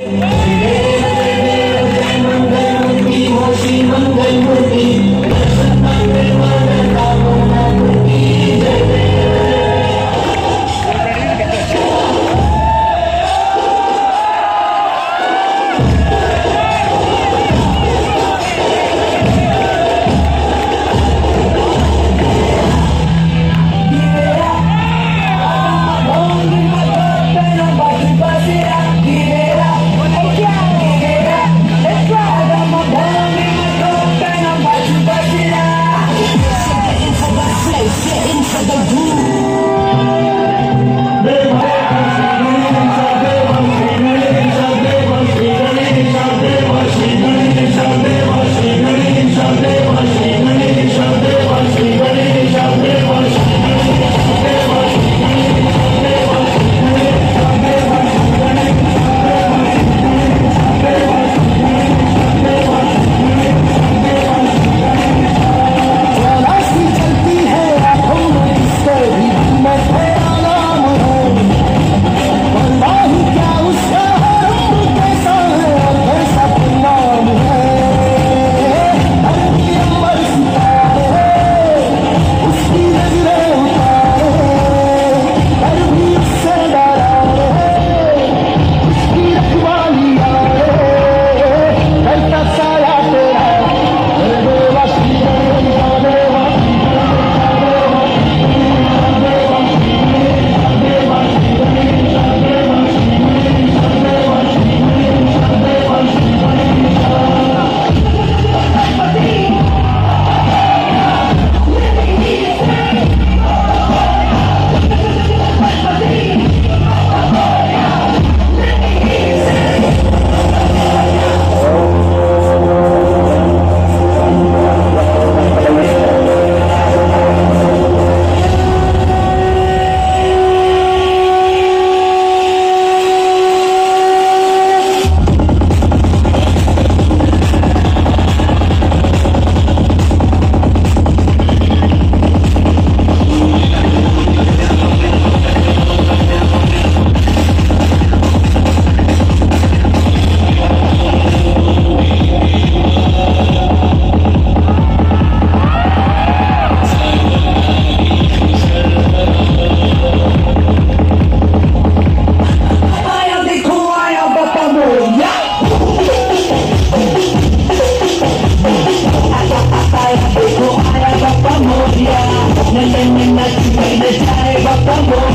Hey! bombo.